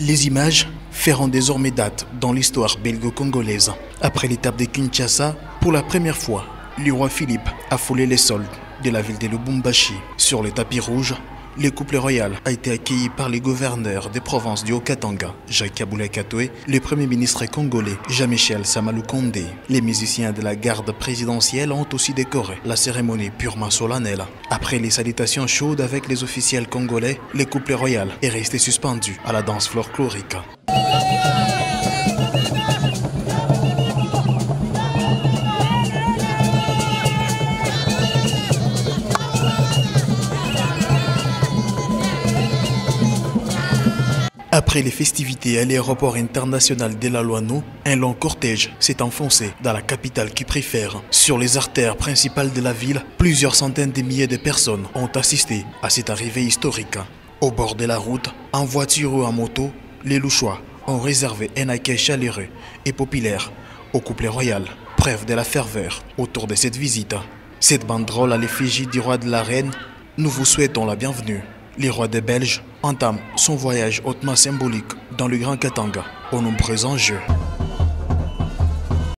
Les images feront désormais date dans l'histoire belgo-congolaise. Après l'étape de Kinshasa, pour la première fois, le roi Philippe a foulé les sols de la ville de Lubumbashi. Sur le tapis rouge, le couple royal a été accueilli par les gouverneurs des provinces du Haut-Katanga, Jacques Kabula Katoé, le premier ministre congolais, Jean-Michel Samalou Kondé. Les musiciens de la garde présidentielle ont aussi décoré la cérémonie purement solennelle. Après les salutations chaudes avec les officiels congolais, le couple royal est resté suspendu à la danse folklorique. Après les festivités à l'aéroport international de la Loano, un long cortège s'est enfoncé dans la capitale qui préfère. Sur les artères principales de la ville, plusieurs centaines de milliers de personnes ont assisté à cette arrivée historique. Au bord de la route, en voiture ou en moto, les Louchois ont réservé un accueil chaleureux et populaire au couple royal, preuve de la ferveur autour de cette visite. Cette banderole à l'effigie du roi de la reine, nous vous souhaitons la bienvenue. Le roi des Belges entame son voyage hautement symbolique dans le Grand Katanga aux nombreux enjeux.